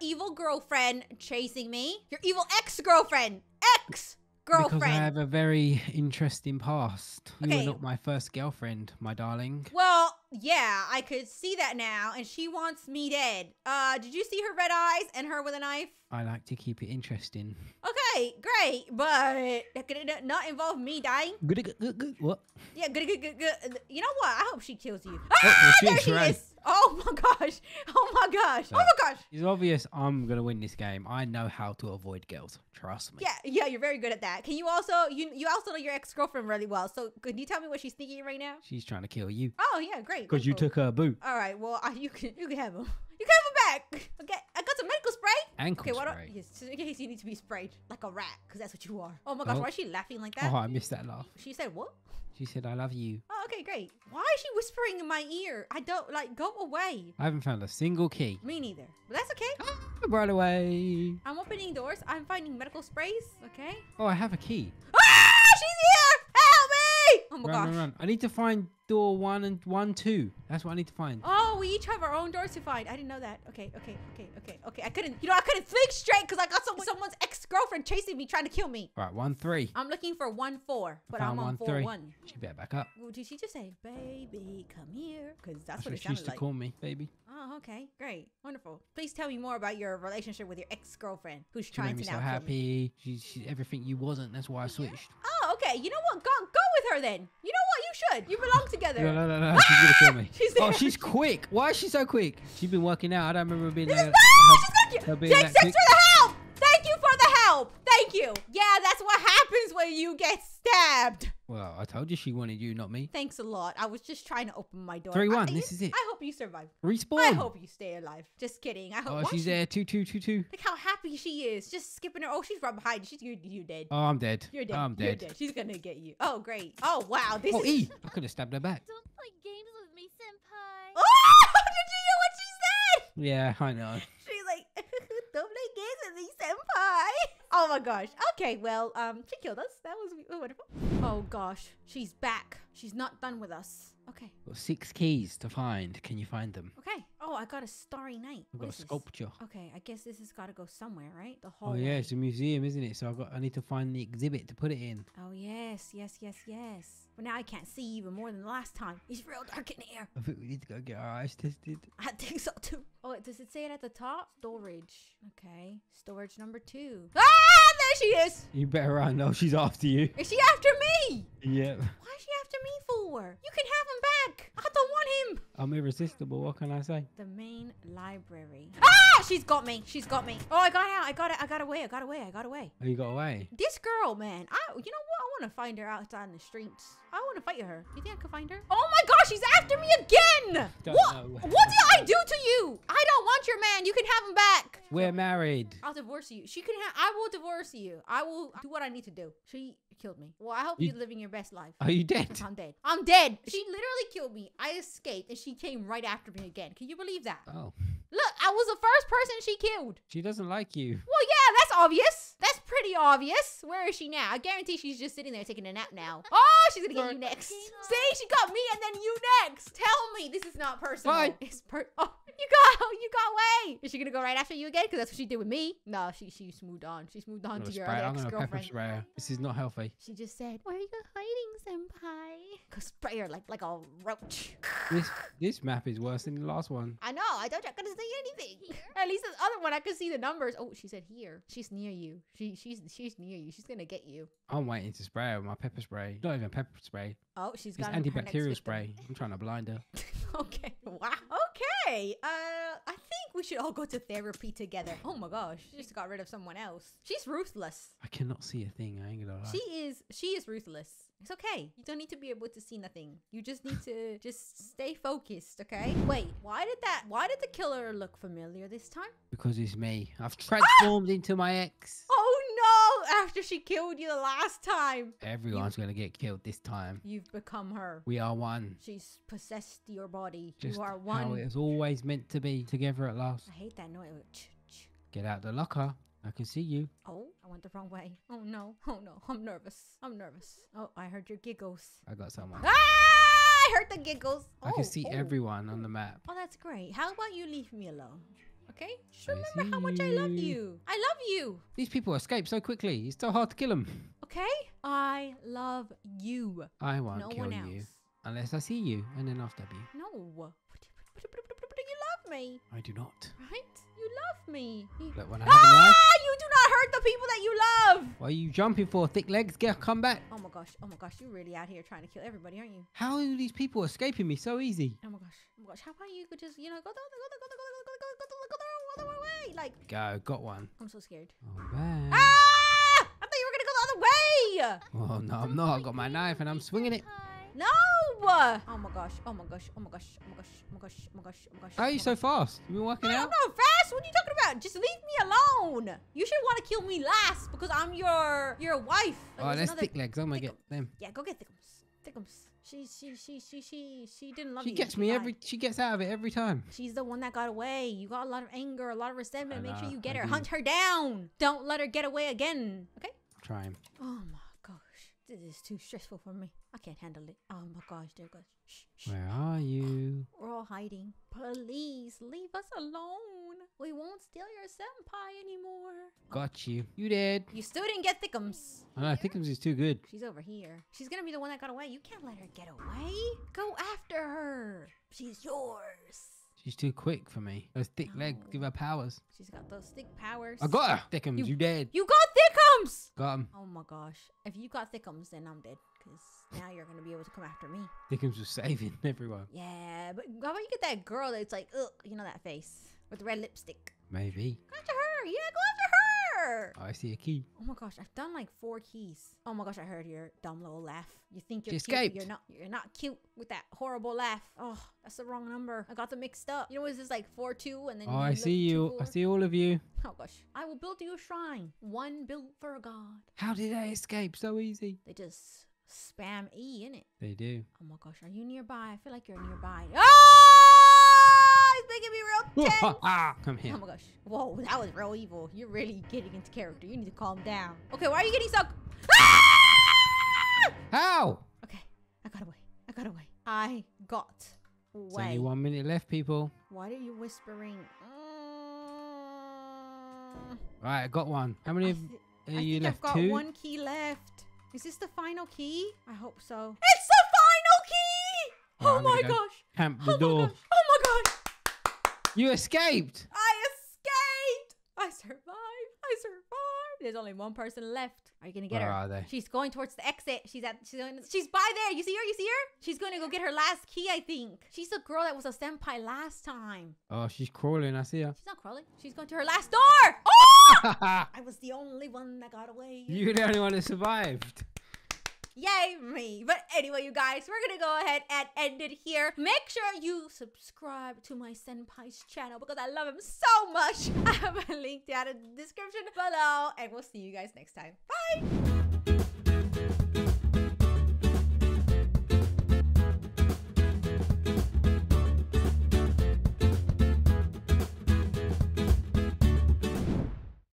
evil girlfriend chasing me? Your evil ex-girlfriend. Ex-girlfriend. Because I have a very interesting past. You Okay. were not my first girlfriend, my darling. Well, yeah, I could see that now, and she wants me dead. Uh, did you see her red eyes and her with a knife? I like to keep it interesting. Okay, great, but could it not involve me dying? Good, good, good, good. What? Yeah, good, good, good, good. You know what? I hope she kills you. Oh, Ah, she there she right. is. Oh my gosh. Oh my gosh. Oh my gosh. It's obvious I'm gonna win this game. I know how to avoid girls. Trust me. Yeah, yeah, you're very good at that. Can you also you you also know your ex girlfriend really well? So could you tell me what she's thinking right now? She's trying to kill you Oh yeah, great. because you wonderful. took her boo All right, well I, you can you can have him. You can have him back. Okay, I got spray. ankle Okay, what? spray. Yes, in case you need to be sprayed like a rat, because that's what you are. Oh my gosh, Oh. why is she laughing like that? Oh, I missed that laugh. She said what? She said, "I love you." Oh, okay, great. Why is she whispering in my ear? I don't like. Go away. I haven't found a single key. Me neither. But that's okay. Right away. I'm opening doors. I'm finding medical sprays. Okay. Oh, I have a key. Ah! She's here! Help me! Oh my run, gosh. run, run! I need to find door one and one, two. That's what I need to find. Oh, we each have our own doors to find. I didn't know that. Okay, okay, okay, okay, okay. I couldn't, you know, I couldn't think straight because I got someone, someone's ex-girlfriend chasing me, trying to kill me. Right, one, three. I'm looking for one four, but I'm on one, four three. one. She better back up. Well, did she just say, "Baby, come here"? Because that's, That's what what it she used to like. call me, baby. Oh, okay, great, wonderful. Please tell me more about your relationship with your ex-girlfriend, who's She trying made me to so now me. happy. She, she, everything you wasn't. That's why I switched. Oh, okay. You know what? Go, go with her then. You know should. You belong together. No, no, no, no. She's gonna kill me. She's oh, she's quick. Why is she so quick? She's been working out. I don't remember being This is that. no, her- she's gonna kill. Thanks, quick. for the help. You. Yeah, that's what happens when you get stabbed. Well, I told you she wanted you, not me. Thanks a lot. I was just trying to open my door. Three, I- one, you- this is it. I hope you survive. Respawn. I hope you stay alive. Just kidding. I hope. Oh, she's she- there. Two, two, two, two. Look how happy she is. Just skipping her. Oh, she's right behind you. She's you. You dead. Oh, I'm dead. You're dead. I'm You're dead. dead. She's gonna get you. Oh, great. Oh, wow. This Oh, is. E. I could have stabbed her back. Don't play games with me, senpai. Oh, did you hear what she said? Yeah, I know. She's like, don't play games with me, senpai. Oh my gosh. Okay, well, um, she killed us. That was wonderful. Oh gosh, she's back. She's not done with us. Okay, Got six keys to find. Can you find them? okay. Oh, I got a starry night. I've What got a is this? sculpture. Okay, I guess this has got to go somewhere, right? The whole Oh yeah, it's a museum, isn't it? So I got. I need to find the exhibit to put it in. Oh yes, yes, yes, yes. But now I can't see even more than the last time. It's real dark in here. I think we need to go get our eyes tested. I think so too. Oh, does it say it at the top? Storage. Okay. Storage number two. Ah, there she is. You better run. No, she's after you. Is she after me? Yeah. Why is she after me for? You can have him back. I don't want him. I'm irresistible. What can I say? The main library. Ah, she's got me. She's got me. Oh, I got out. I got it. I got away. I got away. I got away. Oh, you got away. This girl, man. I, you know what? I want to find her outside in the streets. I want to fight her. You think I could find her? Oh my gosh, she's after me again. Don't what? know. What did I do to you? I don't want your man. You can have him back. We're married. I'll divorce you. She can have. I will divorce you. I will do what I need to do. She killed me. Well, I hope You- you're living your best life. Are you dead? I'm dead. I'm dead. She literally killed me. I escaped and she came right after me again. Can you believe that? Oh, Look, I was the first person she killed. she doesn't like you. Well, yeah, that's obvious. That's pretty obvious. Where is she now? I guarantee she's just sitting there taking a nap now. Oh, she's gonna get you next. See, she got me and then you next. Tell me this is not personal. Fine. It's per. Oh, you got, away. Is she gonna go right after you again? Because that's what she did with me. No, she she's moved on. She's moved on to your spray. I'm gonna pepper ex-girlfriend. spray. This is not healthy. She just said, "Where are you hiding, senpai?" Cause spray her like like a roach. This this map is worse than the last one. I know. I don't. I'm gonna see anything. At least the other one, I could see the numbers. Oh, she said here. She's near you. She she's she's near you. She's gonna get you. I'm waiting to spray her with my pepper spray. Not even pepper spray. Oh, she's got antibacterial spray. I'm trying to blind her. okay. Wow. Okay. Uh, I think we should all go to therapy together. Oh my gosh, she just got rid of someone else. She's ruthless. I cannot see a thing. I ain't gonna lie. She is. She is ruthless. It's okay. You don't need to be able to see nothing. You just need to just stay focused. Okay. Wait. Why did that? Why did the killer look familiar this time? Because it's me. I've ah! transformed into my ex. Oh no! After she killed you the last time, Everyone's gonna get killed this time. you've become her. We are one. She's possessed your body. Just you are how one. it was always meant to be. Together at last. I hate that noise. Ch- ch. Get out the locker. I can see you. I went the wrong way. Oh no. Oh no. I'm nervous. I'm nervous. Oh, I heard your giggles. I got someone. Ah! I heard the giggles. I can Oh, see oh. everyone on the map. Oh, that's great. How about you leave me alone? Okay? Just I remember how much I love you. I love you. These people escape so quickly. It's so hard to kill them. Okay? I love you. I won't no kill one you unless I see you, and then I'll stab you. No. But, but, but, but, but, but you love me, I do not. right? You love me. Look, when I ah! Life... You do not hurt the people that you love. What are you jumping for? Thick legs? Get come back. Oh my gosh. Oh my gosh. You're really out here trying to kill everybody, aren't you? How are these people escaping me so easy? Oh my gosh. Oh my gosh. How about you could just, you know, go the other way? Like. Go. Got one. I'm so scared. Oh, all right. Ah! I thought you were gonna go the other way. Oh no, I'm not. I got my knife and I'm swinging it. No. Oh my gosh. Oh my gosh. Oh my gosh. Oh my gosh. Oh my gosh. Oh my gosh. Oh my gosh. How are oh you so fast? You been working I'm out? not fast. What are you talking about? Just leave me alone. You should want to kill me last because I'm your your wife. Like, Oh, there's that's another- thick legs. I'm gonna get them. Yeah, go get Thickums. Thickums. She she she she she she didn't love me. She you. gets me died. every. She gets out of it every time. She's the one that got away. You got a lot of anger, a lot of resentment. Make sure you get I her. do. Hunt her down. Don't let her get away again. Okay? Try him. Oh my gosh. This is too stressful for me. I can't handle it. Oh my gosh, there goes. Shh, shh. Where are you? We're all hiding. Please leave us alone. We won't steal your senpai anymore. Got you. You did. You still didn't get Thickums. I know. Thickums is too good. She's over here. She's gonna be the one that got away. You can't let her get away. Go after her. She's yours. She's too quick for me. Those thick legs give her powers. She's got those thick powers. I got her. Thickums, You- you, dead. You got Thickums! Got him. Oh my gosh. If you got Thickums, then I'm dead. Because now you're going to be able to come after me. Thickums was saving everyone. Yeah, but how about you get that girl that's like, ugh, you know that face with the red lipstick? Maybe. Go after her. Yeah, go after her. Oh, I see a key. Oh my gosh, I've done like four keys. Oh my gosh, I heard your dumb little laugh. You think you're cute, escaped. you're not. You're not cute with that horrible laugh. Oh, that's the wrong number. I got them mixed up. You know, is this like four two and then? Oh, I see you. I see all of you. Oh gosh, I will build you a shrine, one built for a god. How did they escape so easy? They just spam E in it. They do. Oh my gosh, are you nearby? I feel like you're nearby. Ah! come here. Oh my gosh. Whoa, that was real evil. You're really getting into character. You need to calm down. Okay, why are you getting so... Ah! How? Okay, I got away. I got away. I got It's only one minute left, people. Why are you whispering? Mm, Right, I got one. How many I, uh, I you think left? I've got Two? one key left. Is this the final key? I hope so. It's the final key! Alright, oh my go gosh. Camp Oh the my door. gosh. Oh my gosh. You escaped. I escaped! I survived! I survived! There's only one person left. Are you gonna get Where her? are they? She's going towards the exit. She's at. She's going. She's by there. You see her? You see her? She's going to go get her last key. I think. She's the girl that was a senpai last time. Oh, she's crawling. I see her. She's not crawling. She's going to her last door. Oh! I was the only one that got away. You're the only one that survived. Yay me. But anyway, you guys, we're gonna go ahead and end it here. Make sure you subscribe to my senpai's channel because I love him so much. I have a link down in the description below. And we'll see you guys next time. Bye.